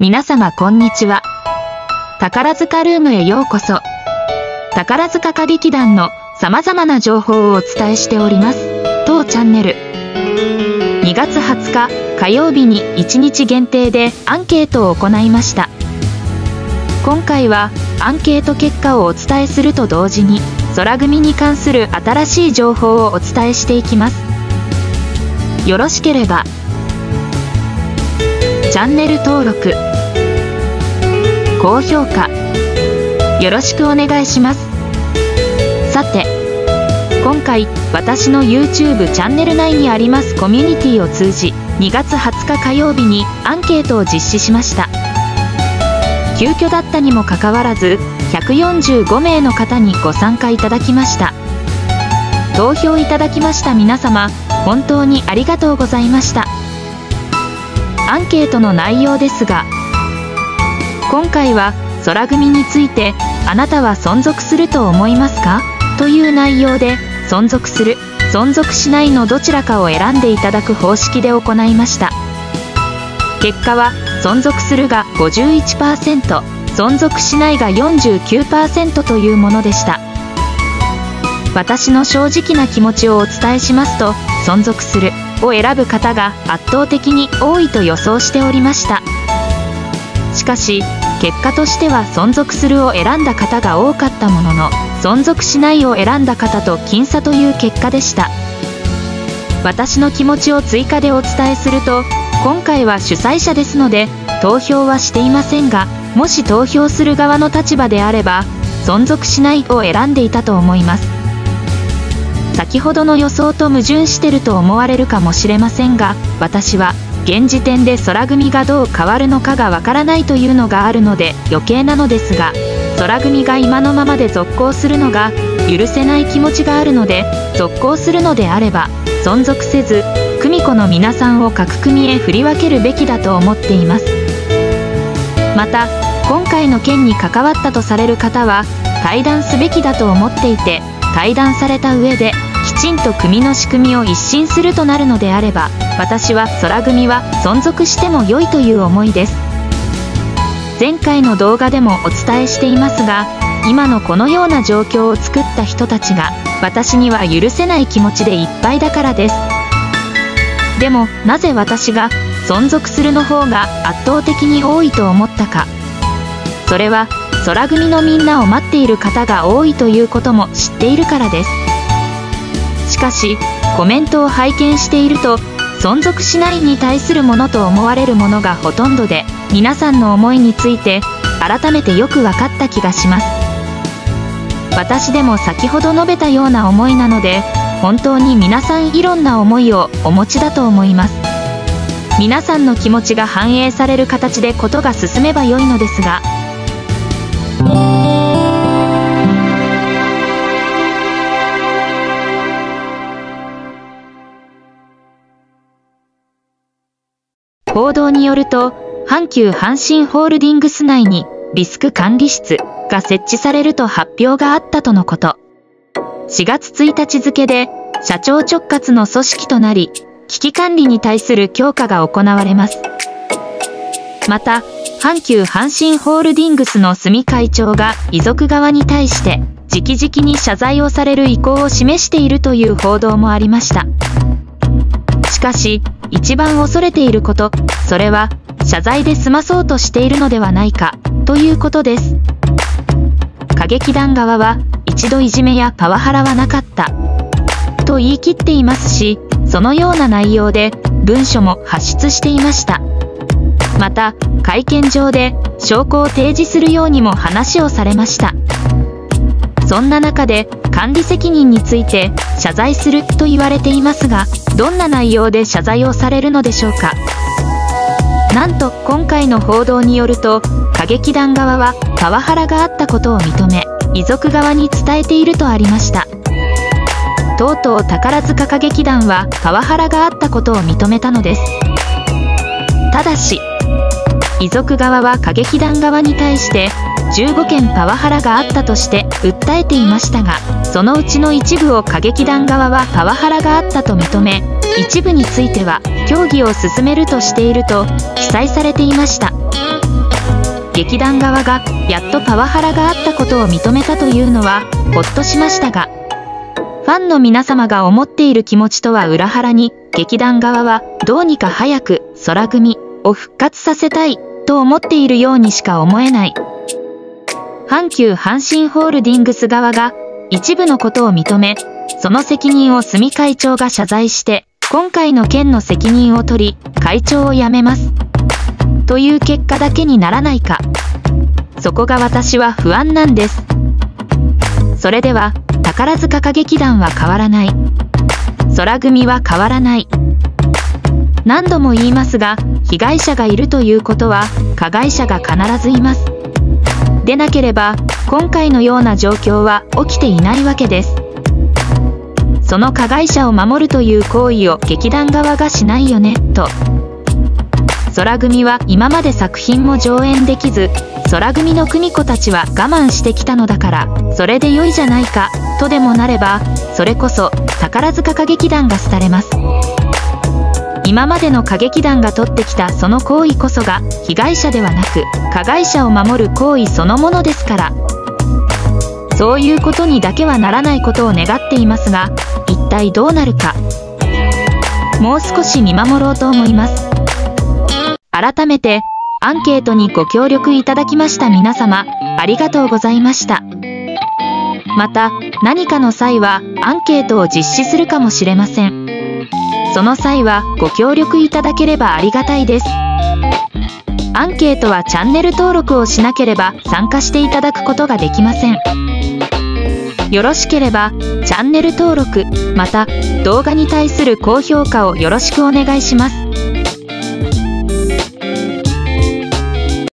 皆様こんにちは。宝塚ルームへようこそ。宝塚歌劇団の様々な情報をお伝えしております。当チャンネル。2月20日火曜日に1日限定でアンケートを行いました。今回はアンケート結果をお伝えすると同時に空組に関する新しい情報をお伝えしていきます。よろしければチャンネル登録高評価。よろしくお願いします。さて今回私の YouTube チャンネル内にありますコミュニティを通じ2月20日火曜日にアンケートを実施しました。急遽だったにもかかわらず145名の方にご参加いただきました。投票いただきました皆様本当にありがとうございました。アンケートの内容ですが今回は空組についてあなたは存続すると思いますか？という内容で存続する存続しないのどちらかを選んでいただく方式で行いました。結果は存続するが51%存続しないが49%というものでした。私の正直な気持ちをお伝えしますと存続するを選ぶ方が圧倒的に多いと予想しておりました。しかし結果としては存続するを選んだ方が多かったものの存続しないを選んだ方と僅差という結果でした。私の気持ちを追加でお伝えすると今回は主催者ですので投票はしていませんがもし投票する側の立場であれば存続しないを選んでいたと思います。先ほどの予想と矛盾してると思われるかもしれませんが私は現時点で空組がどう変わるのかがわからないというのがあるので余計なのですが空組が今のままで続行するのが許せない気持ちがあるので続行するのであれば存続せず久美子の皆さんを各組へ振り分けるべきだと思っています。また今回の件に関わったとされる方は対談すべきだと思っていて対談された上できちんと組の仕組みを一新するとなるのであれば私は空組は存続しても良いという思いです。前回の動画でもお伝えしていますが今のこのような状況を作った人たちが私には許せない気持ちでいっぱいだからです。でもなぜ私が存続するの方が圧倒的に多いと思ったか。それは空組のみんなを待っている方が多いということも知っているからです。しかしコメントを拝見していると存続しないに対するものと思われるものがほとんどで皆さんの思いについて改めてよく分かった気がします。私でも先ほど述べたような思いなので本当に皆さんいろんな思いをお持ちだと思います。皆さんの気持ちが反映される形でことが進めば良いのですが報道によると、阪急阪神ホールディングス内にリスク管理室が設置されると発表があったとのこと。4月1日付で社長直轄の組織となり、危機管理に対する強化が行われます。また、阪急阪神ホールディングスの住会長が遺族側に対して、直々に謝罪をされる意向を示しているという報道もありました。しかし、一番恐れていること、それは、謝罪で済まそうとしているのではないか、ということです。歌劇団側は、一度いじめやパワハラはなかった、と言い切っていますし、そのような内容で、文書も発出していました。また、会見場で、証拠を提示するようにも話をされました。そんな中で管理責任について謝罪すると言われていますがどんな内容で謝罪をされるのでしょうか。なんと今回の報道によると歌劇団側はパワハラがあったことを認め遺族側に伝えているとありました。とうとう宝塚歌劇団はパワハラがあったことを認めたのです。ただし遺族側は歌劇団側に対して15件パワハラがあったとして訴えていましたがそのうちの一部を歌劇団側はパワハラがあったと認め一部については協議を進めるとしていると記載されていました。劇団側がやっとパワハラがあったことを認めたというのはほっとしましたがファンの皆様が思っている気持ちとは裏腹に劇団側はどうにか早く空組を復活させたいと思っているようにしか思えない。阪急阪神ホールディングス側が一部のことを認めその責任を住会長が謝罪して今回の件の責任を取り会長を辞めます。という結果だけにならないか。そこが私は不安なんです。それでは宝塚歌劇団は変わらない。空組は変わらない。何度も言いますが被害者がいるということは加害者が必ずいます。でなければ今回のような状況は起きていないわけです。その加害者を守るという行為を劇団側がしないよねと。空組は今まで作品も上演できず空組の邦子たちは我慢してきたのだからそれで良いじゃないかとでもなればそれこそ宝塚歌劇団が廃れます。今までの歌劇団が取ってきたその行為こそが被害者ではなく加害者を守る行為そのものですから。そういうことにだけはならないことを願っていますが一体どうなるか。もう少し見守ろうと思います。改めてアンケートにご協力いただきました皆様ありがとうございました。また何かの際はアンケートを実施するかもしれません。その際はご協力いただければありがたいです。アンケートはチャンネル登録をしなければ参加していただくことができません。よろしければチャンネル登録また動画に対する高評価をよろしくお願いします。